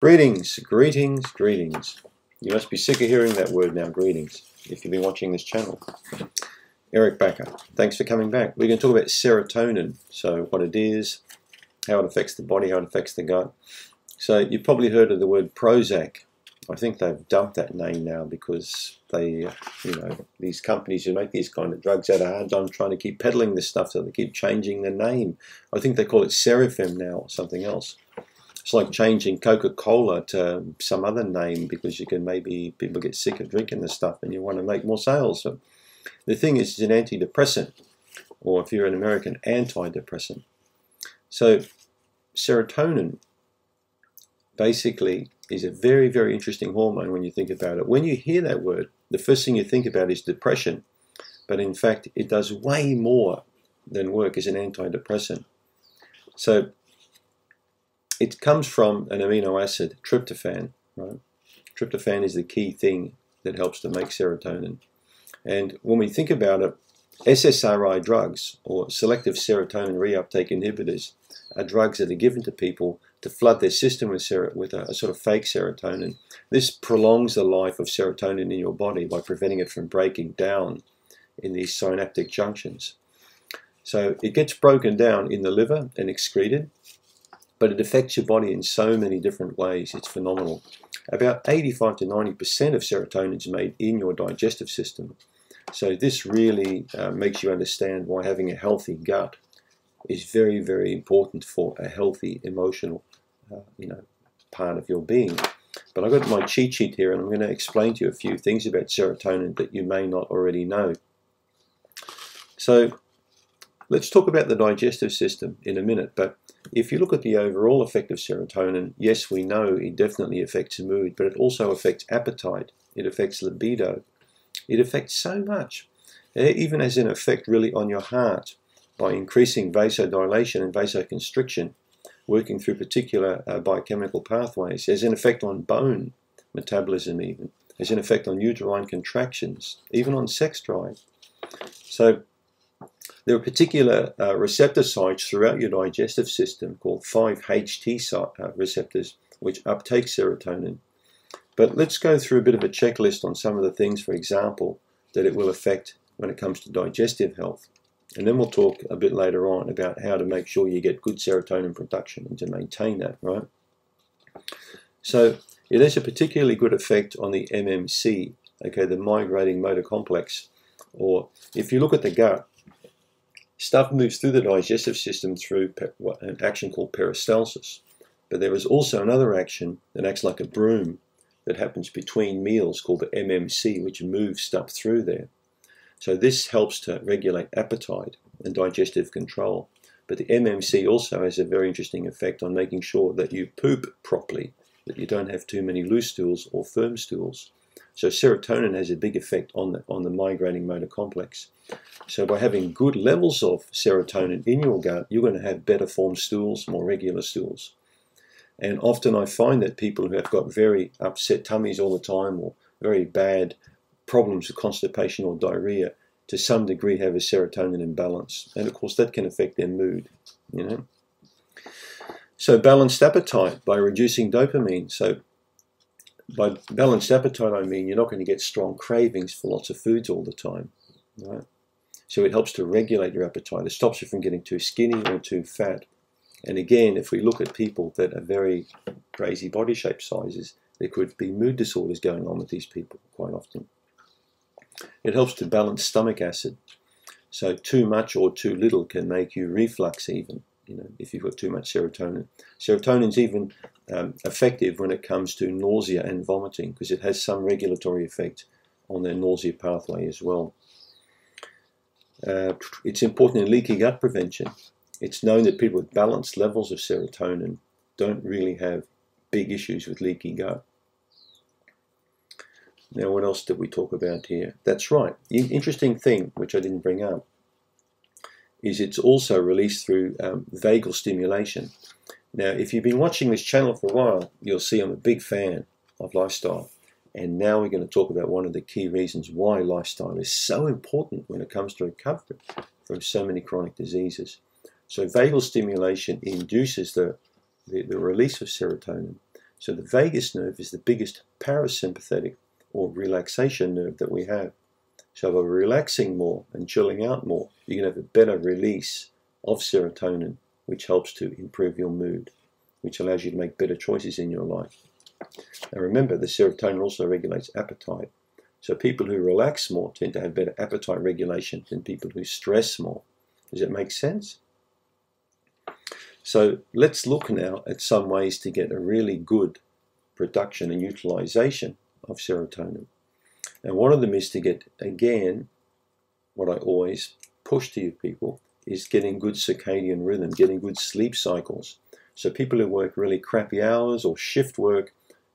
Greetings, greetings, greetings. You must be sick of hearing that word now, greetings, if you've been watching this channel. Eric Bakker, thanks for coming back. We're going to talk about serotonin, so what it is, how it affects the body, how it affects the gut. So you've probably heard of the word Prozac. I think they've dumped that name now because they, you know, these companies who make these kind of drugs had a hard time trying to keep peddling this stuff, so they keep changing the name. I think they call it Sarafem now or something else. It's like changing Coca-Cola to some other name because you can maybe people get sick of drinking this stuff and you want to make more sales. So the thing is, it's an antidepressant, or if you're an American, antidepressant. So serotonin basically is a very, very interesting hormone when you think about it. When you hear that word, the first thing you think about is depression, but in fact, it does way more than work as an antidepressant. So it comes from an amino acid, tryptophan. Right? Tryptophan is the key thing that helps to make serotonin. And when we think about it, SSRI drugs, or selective serotonin reuptake inhibitors, are drugs that are given to people to flood their system with, with a, a, sort of fake serotonin. This prolongs the life of serotonin in your body by preventing it from breaking down in these synaptic junctions. So it gets broken down in the liver and excreted, but it affects your body in so many different ways. It's phenomenal. About 85 to 90% of serotonin is made in your digestive system. So this really uh, makes you understand why having a healthy gut is very, very important for a healthy emotional, uh, you know, part of your being. But I've got my cheat sheet here, and I'm going to explain to you a few things about serotonin that you may not already know. So let's talk about the digestive system in a minute. But if you look at the overall effect of serotonin, yes, we know it definitely affects mood, but it also affects appetite, it affects libido, it affects so much. It even has an effect really on your heart by increasing vasodilation and vasoconstriction, working through particular uh, biochemical pathways. It has an effect on bone metabolism even. It has an effect on uterine contractions, even on sex drive. So there are particular uh, receptor sites throughout your digestive system called 5-HT uh, receptors, which uptake serotonin. But let's go through a bit of a checklist on some of the things, for example, that it will affect when it comes to digestive health. And then we'll talk a bit later on about how to make sure you get good serotonin production and to maintain that, right? So it has a particularly good effect on the MMC, okay, the migrating motor complex. Or if you look at the gut, Stuff moves through the digestive system through an action called peristalsis. But there is also another action that acts like a broom that happens between meals called the MMC, which moves stuff through there. So this helps to regulate appetite and digestive control. But the MMC also has a very interesting effect on making sure that you poop properly, that you don't have too many loose stools or firm stools. So serotonin has a big effect on the, on the migrating motor complex. So by having good levels of serotonin in your gut, you're going to have better formed stools, more regular stools. And often I find that people who have got very upset tummies all the time or very bad problems with constipation or diarrhea to some degree have a serotonin imbalance. And of course that can affect their mood, you know. So balanced appetite by reducing dopamine. So by balanced appetite, I mean you're not going to get strong cravings for lots of foods all the time. Right? So it helps to regulate your appetite. It stops you from getting too skinny or too fat. And again, if we look at people that are very crazy body shape sizes, there could be mood disorders going on with these people quite often. It helps to balance stomach acid. So too much or too little can make you reflux even, you know, if you've got too much serotonin. Serotonin's even um, effective when it comes to nausea and vomiting because it has some regulatory effect on their nausea pathway as well. Uh, it's important in leaky gut prevention. It's known that people with balanced levels of serotonin don't really have big issues with leaky gut. Now, what else did we talk about here? That's right. The interesting thing, which I didn't bring up, is it's also released through um, vagal stimulation. Now, if you've been watching this channel for a while, you'll see I'm a big fan of lifestyle. And now we're going to talk about one of the key reasons why lifestyle is so important when it comes to recovery from so many chronic diseases. So vagal stimulation induces the, the, the release of serotonin. So the vagus nerve is the biggest parasympathetic or relaxation nerve that we have. So by relaxing more and chilling out more, you can have a better release of serotonin, which helps to improve your mood, which allows you to make better choices in your life. Now remember, the serotonin also regulates appetite. So people who relax more tend to have better appetite regulation than people who stress more. Does it make sense? So let's look now at some ways to get a really good production and utilization of serotonin. And one of them is to get, again, what I always push to you people is getting good circadian rhythm, getting good sleep cycles. So people who work really crappy hours or shift work,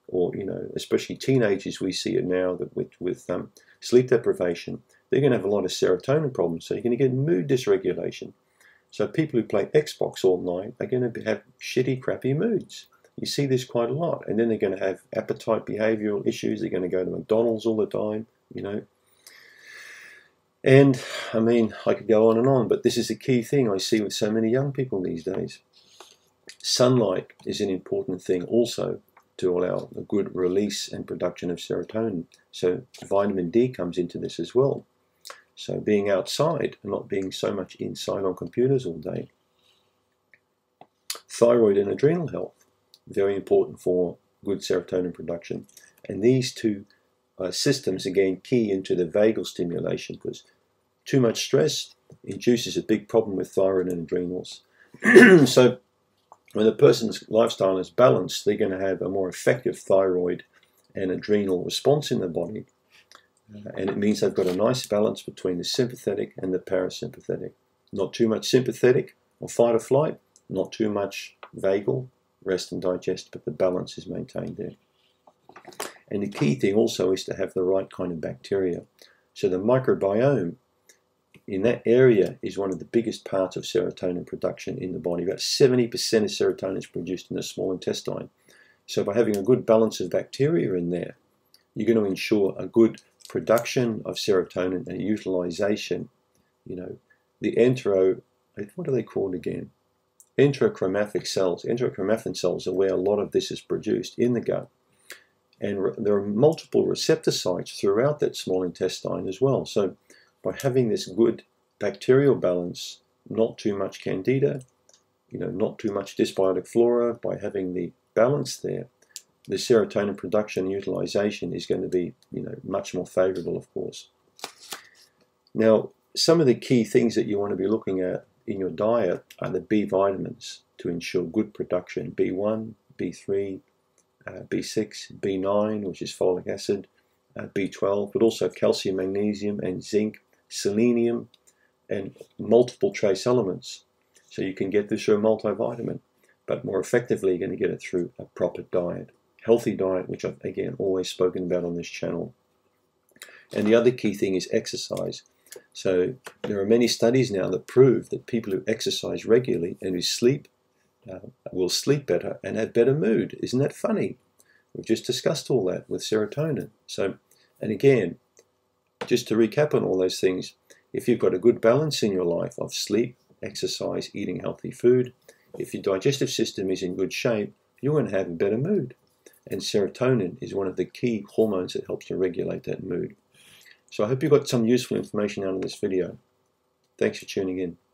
or you know, especially teenagers, we see it now that with, with um, sleep deprivation, they're going to have a lot of serotonin problems. So you're going to get mood dysregulation. So people who play Xbox all night are going to have shitty, crappy moods. You see this quite a lot. And then they're going to have appetite behavioral issues. They're going to go to McDonald's all the time, you know. And I mean, I could go on and on, but this is a key thing I see with so many young people these days. Sunlight is an important thing also to allow a good release and production of serotonin. So vitamin D comes into this as well. So being outside and not being so much inside on computers all day. Thyroid and adrenal health, very important for good serotonin production. And these two uh, systems, again, key into the vagal stimulation because too much stress induces a big problem with thyroid and adrenals. so when a person's lifestyle is balanced, they're going to have a more effective thyroid and adrenal response in the body uh, and it means they've got a nice balance between the sympathetic and the parasympathetic. Not too much sympathetic or fight or flight, not too much vagal, rest and digest, but the balance is maintained there. And the key thing also is to have the right kind of bacteria. So the microbiome in that area is one of the biggest parts of serotonin production in the body. About 70% of serotonin is produced in the small intestine. So by having a good balance of bacteria in there, you're going to ensure a good production of serotonin and utilization, you know, the entero, what are they called again? Enterochromathic cells. Enterochromaffin cells are where a lot of this is produced in the gut. And there are multiple receptor sites throughout that small intestine as well. So by having this good bacterial balance, not too much candida, you know, not too much dysbiotic flora, by having the balance there, the serotonin production and utilization is going to be you know much more favorable of course. Now some of the key things that you want to be looking at in your diet are the B vitamins to ensure good production. B1 B3 uh, B6 B9 which is folic acid uh, B12 but also calcium magnesium and zinc selenium and multiple trace elements so you can get this through a multivitamin but more effectively you're going to get it through a proper diet healthy diet, which I've again always spoken about on this channel. And the other key thing is exercise. So there are many studies now that prove that people who exercise regularly and who sleep uh, will sleep better and have better mood. Isn't that funny? We've just discussed all that with serotonin. So, and again, just to recap on all those things, if you've got a good balance in your life of sleep, exercise, eating healthy food, if your digestive system is in good shape, you're going to have a better mood. And serotonin is one of the key hormones that helps to regulate that mood. So I hope you got some useful information out of this video. Thanks for tuning in.